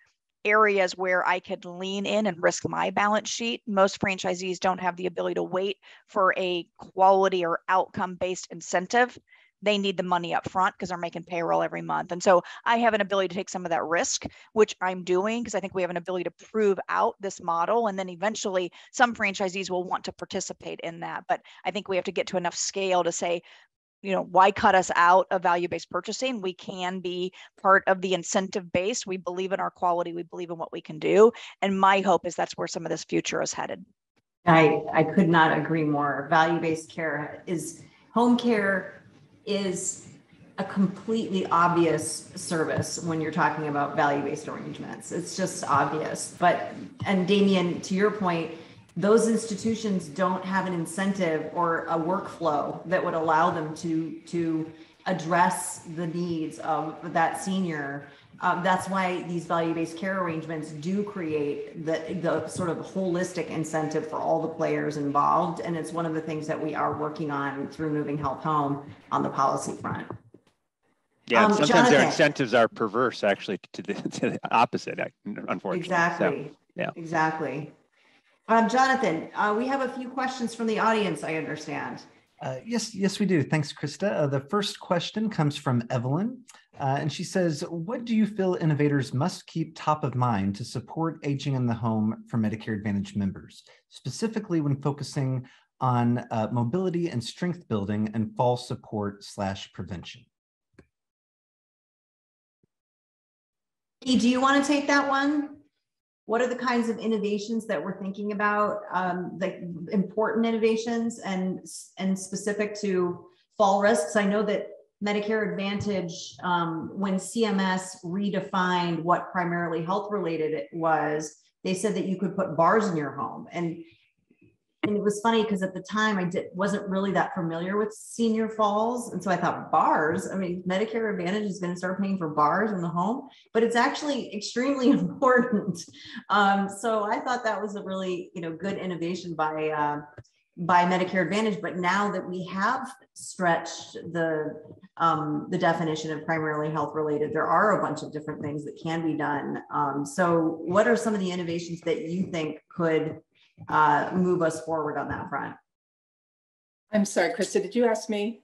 areas where I could lean in and risk my balance sheet. Most franchisees don't have the ability to wait for a quality or outcome based incentive they need the money up front because they're making payroll every month. And so I have an ability to take some of that risk, which I'm doing because I think we have an ability to prove out this model. And then eventually some franchisees will want to participate in that. But I think we have to get to enough scale to say, you know, why cut us out of value-based purchasing? We can be part of the incentive base. We believe in our quality. We believe in what we can do. And my hope is that's where some of this future is headed. I, I could not agree more. Value-based care is home care is a completely obvious service when you're talking about value-based arrangements. It's just obvious. But and Damien, to your point, those institutions don't have an incentive or a workflow that would allow them to to address the needs of that senior um, that's why these value-based care arrangements do create the, the sort of holistic incentive for all the players involved. And it's one of the things that we are working on through Moving Health Home on the policy front. Yeah, um, sometimes Jonathan, their incentives are perverse, actually, to the, to the opposite, unfortunately. Exactly. So, yeah. Exactly. Um, Jonathan, uh, we have a few questions from the audience, I understand. Uh, yes, yes, we do. Thanks, Krista. Uh, the first question comes from Evelyn, uh, and she says, "What do you feel innovators must keep top of mind to support aging in the home for Medicare Advantage members, specifically when focusing on uh, mobility and strength building and fall support slash prevention?" do you want to take that one? What are the kinds of innovations that we're thinking about, um, the important innovations and, and specific to fall risks? I know that Medicare Advantage, um, when CMS redefined what primarily health related it was, they said that you could put bars in your home. And and it was funny because at the time I did wasn't really that familiar with senior falls, and so I thought bars. I mean, Medicare Advantage is going to start paying for bars in the home, but it's actually extremely important. Um, so I thought that was a really you know good innovation by uh, by Medicare Advantage. But now that we have stretched the um, the definition of primarily health related, there are a bunch of different things that can be done. Um, so, what are some of the innovations that you think could uh, move us forward on that front. I'm sorry, Krista, did you ask me?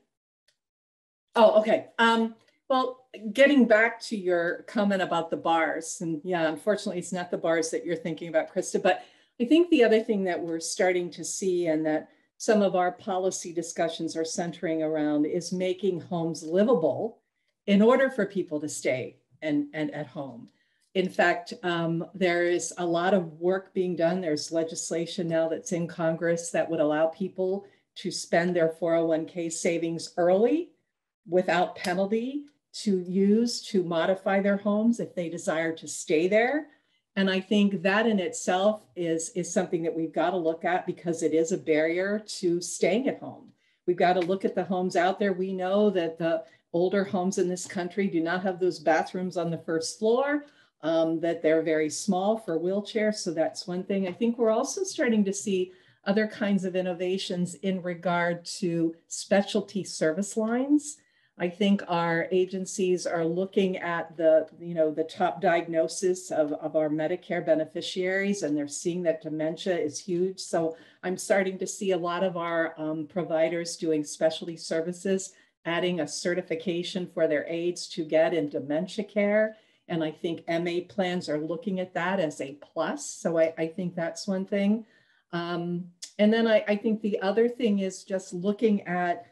Oh, okay. Um, well, getting back to your comment about the bars, and yeah, unfortunately, it's not the bars that you're thinking about, Krista, but I think the other thing that we're starting to see and that some of our policy discussions are centering around is making homes livable in order for people to stay and, and at home. In fact, um, there is a lot of work being done. There's legislation now that's in Congress that would allow people to spend their 401k savings early without penalty to use to modify their homes if they desire to stay there. And I think that in itself is, is something that we've got to look at because it is a barrier to staying at home. We've got to look at the homes out there. We know that the older homes in this country do not have those bathrooms on the first floor um, that they're very small for wheelchairs. So that's one thing. I think we're also starting to see other kinds of innovations in regard to specialty service lines. I think our agencies are looking at the, you know, the top diagnosis of, of our Medicare beneficiaries, and they're seeing that dementia is huge. So I'm starting to see a lot of our um, providers doing specialty services, adding a certification for their aides to get in dementia care and I think MA plans are looking at that as a plus. So I, I think that's one thing. Um, and then I, I think the other thing is just looking at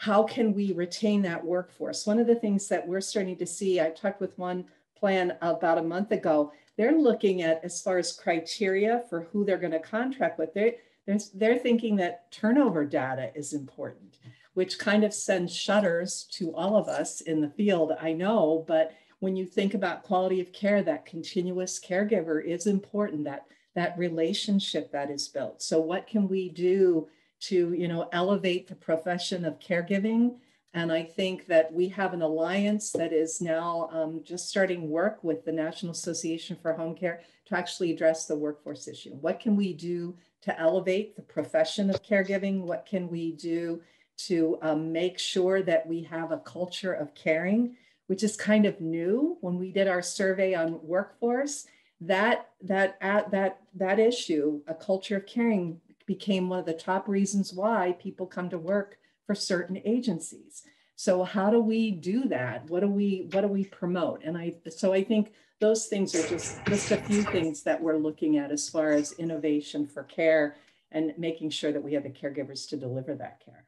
how can we retain that workforce? One of the things that we're starting to see, I talked with one plan about a month ago, they're looking at as far as criteria for who they're going to contract with. They're, they're, they're thinking that turnover data is important, which kind of sends shudders to all of us in the field, I know, but when you think about quality of care, that continuous caregiver is important, that, that relationship that is built. So what can we do to, you know, elevate the profession of caregiving? And I think that we have an alliance that is now um, just starting work with the National Association for Home Care to actually address the workforce issue. What can we do to elevate the profession of caregiving? What can we do to um, make sure that we have a culture of caring? which is kind of new when we did our survey on workforce that that that that issue a culture of caring became one of the top reasons why people come to work for certain agencies. So how do we do that? What do we what do we promote? And i so i think those things are just just a few things that we're looking at as far as innovation for care and making sure that we have the caregivers to deliver that care.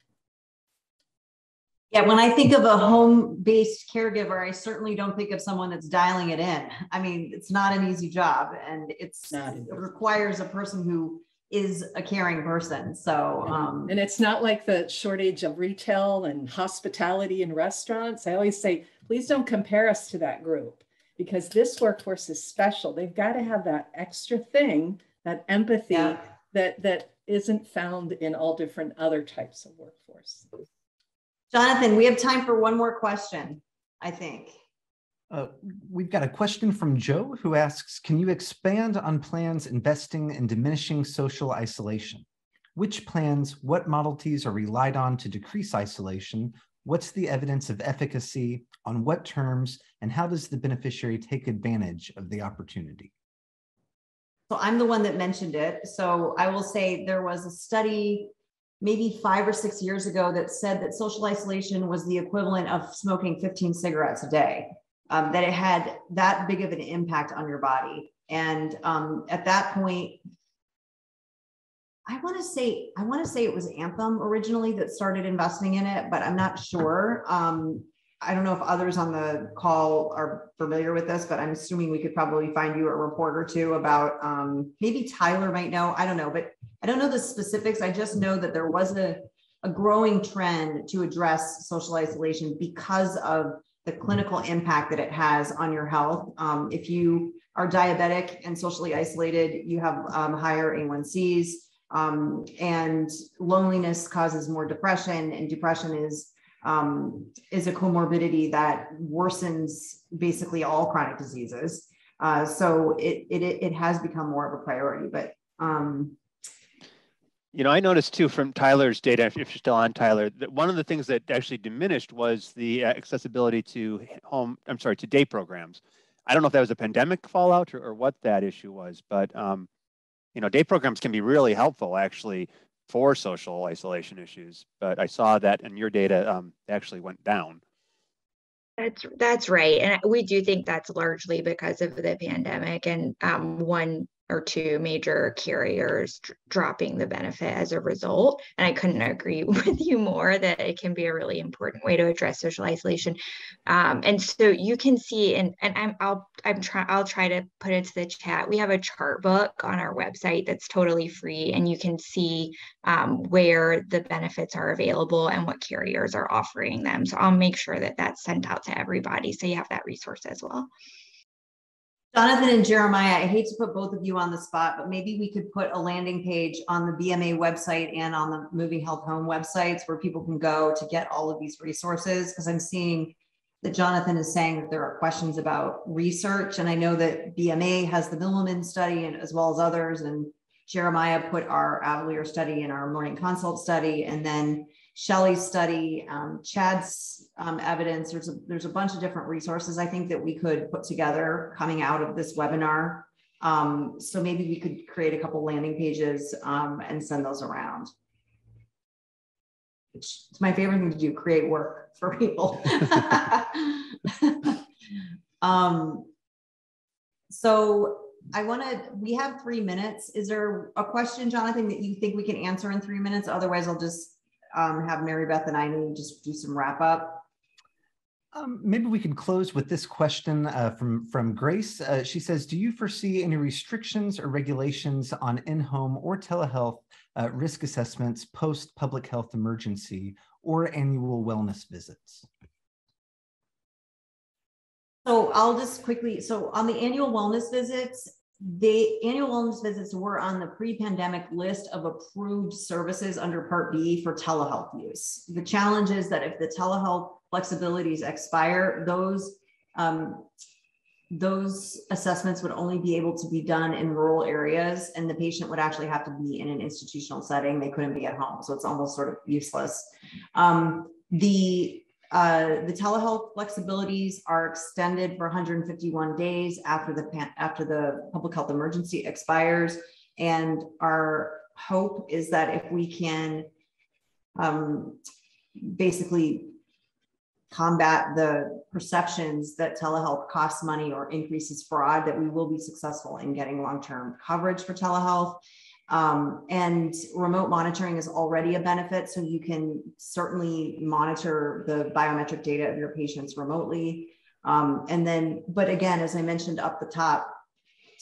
Yeah, when I think of a home based caregiver, I certainly don't think of someone that's dialing it in. I mean, it's not an easy job and it's it requires a person who is a caring person. So, um, and it's not like the shortage of retail and hospitality and restaurants. I always say, please don't compare us to that group because this workforce is special. They've got to have that extra thing, that empathy yeah. that that isn't found in all different other types of workforce. Jonathan, we have time for one more question, I think. Uh, we've got a question from Joe who asks, can you expand on plans investing in diminishing social isolation? Which plans, what modalities are relied on to decrease isolation? What's the evidence of efficacy? On what terms? And how does the beneficiary take advantage of the opportunity? So I'm the one that mentioned it. So I will say there was a study maybe five or six years ago that said that social isolation was the equivalent of smoking 15 cigarettes a day, um, that it had that big of an impact on your body. And um, at that point, I want to say I want to say it was Anthem originally that started investing in it, but I'm not sure. Um, I don't know if others on the call are familiar with this, but I'm assuming we could probably find you a report or two about um, maybe Tyler might know. I don't know, but I don't know the specifics. I just know that there was a, a growing trend to address social isolation because of the clinical impact that it has on your health. Um, if you are diabetic and socially isolated, you have um, higher A1Cs, um, and loneliness causes more depression, and depression is um, is a comorbidity that worsens basically all chronic diseases. Uh, so it, it it has become more of a priority. But um, you know, I noticed too from Tyler's data, if you're still on Tyler, that one of the things that actually diminished was the accessibility to home. I'm sorry, to day programs. I don't know if that was a pandemic fallout or, or what that issue was, but um, you know, day programs can be really helpful actually for social isolation issues, but I saw that in your data um, actually went down. That's that's right, and we do think that's largely because of the pandemic. And um, one or two major carriers dropping the benefit as a result. And I couldn't agree with you more that it can be a really important way to address social isolation. Um, and so you can see, and and I'm I'll I'm try I'll try to put it to the chat. We have a chart book on our website that's totally free, and you can see um, where the benefits are available and what carriers are offering them. So I'll make sure that that's sent out to everybody, so you have that resource as well. Jonathan and Jeremiah, I hate to put both of you on the spot, but maybe we could put a landing page on the BMA website and on the Moving Health Home websites where people can go to get all of these resources. Because I'm seeing that Jonathan is saying that there are questions about research. And I know that BMA has the Milliman study and as well as others. And Jeremiah put our Avalere study and our morning consult study. And then Shelly's study, um, Chad's um, evidence. There's a, there's a bunch of different resources I think that we could put together coming out of this webinar. Um, so maybe we could create a couple landing pages um, and send those around. It's, it's my favorite thing to do, create work for people. Um, so I want to, we have three minutes. Is there a question, Jonathan, that you think we can answer in three minutes? Otherwise, I'll just um, have Mary Beth and I just do some wrap up? Um, maybe we can close with this question uh, from, from Grace. Uh, she says, do you foresee any restrictions or regulations on in-home or telehealth uh, risk assessments post-public health emergency or annual wellness visits? So I'll just quickly, so on the annual wellness visits, the annual wellness visits were on the pre-pandemic list of approved services under Part B for telehealth use. The challenge is that if the telehealth flexibilities expire, those um, those assessments would only be able to be done in rural areas, and the patient would actually have to be in an institutional setting. They couldn't be at home, so it's almost sort of useless. Um, the uh, the telehealth flexibilities are extended for 151 days after the after the public health emergency expires, and our hope is that if we can um, basically combat the perceptions that telehealth costs money or increases fraud, that we will be successful in getting long-term coverage for telehealth. Um, and remote monitoring is already a benefit. So you can certainly monitor the biometric data of your patients remotely. Um, and then, but again, as I mentioned up the top,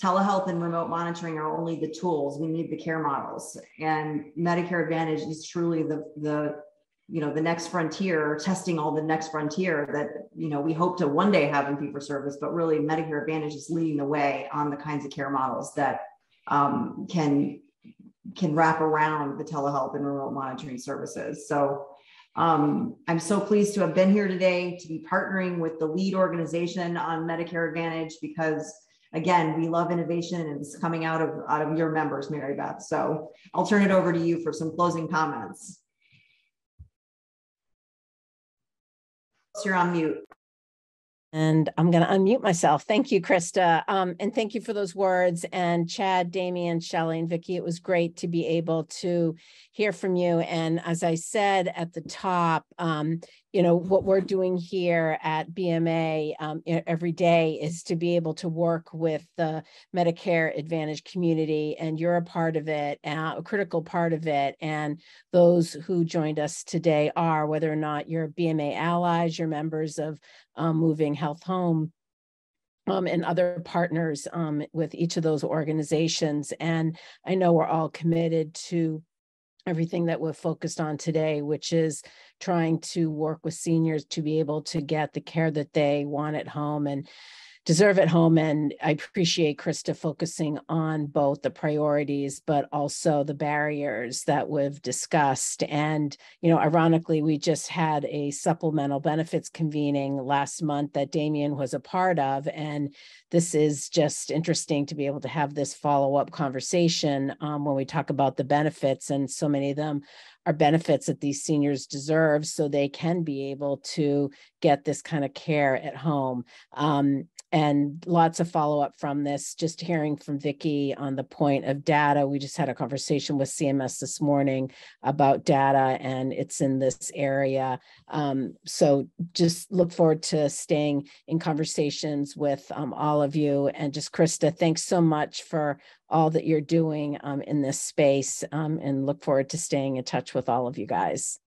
telehealth and remote monitoring are only the tools. We need the care models. And Medicare Advantage is truly the, the you know the next frontier testing all the next frontier that you know we hope to one day have in fee for service but really medicare advantage is leading the way on the kinds of care models that um, can can wrap around the telehealth and remote monitoring services. So um, I'm so pleased to have been here today to be partnering with the lead organization on Medicare Advantage because again, we love innovation and it's coming out of, out of your members, Mary Beth. So I'll turn it over to you for some closing comments. You're on mute. And I'm going to unmute myself. Thank you, Krista. Um, and thank you for those words. And Chad, Damien, Shelly, and Vicki, it was great to be able to hear from you. And as I said at the top, um, you know, what we're doing here at BMA um, every day is to be able to work with the Medicare Advantage community, and you're a part of it, uh, a critical part of it. And those who joined us today are, whether or not you're BMA allies, you're members of um, Moving Health Home, um, and other partners um, with each of those organizations. And I know we're all committed to everything that we're focused on today, which is trying to work with seniors to be able to get the care that they want at home. And deserve at home. And I appreciate Krista focusing on both the priorities, but also the barriers that we've discussed. And, you know, ironically, we just had a supplemental benefits convening last month that Damien was a part of. And this is just interesting to be able to have this follow up conversation um, when we talk about the benefits. And so many of them are benefits that these seniors deserve so they can be able to get this kind of care at home. Um, and lots of follow up from this. Just hearing from Vicki on the point of data. We just had a conversation with CMS this morning about data, and it's in this area. Um, so just look forward to staying in conversations with um, all of you. And just Krista, thanks so much for all that you're doing um, in this space, um, and look forward to staying in touch with all of you guys.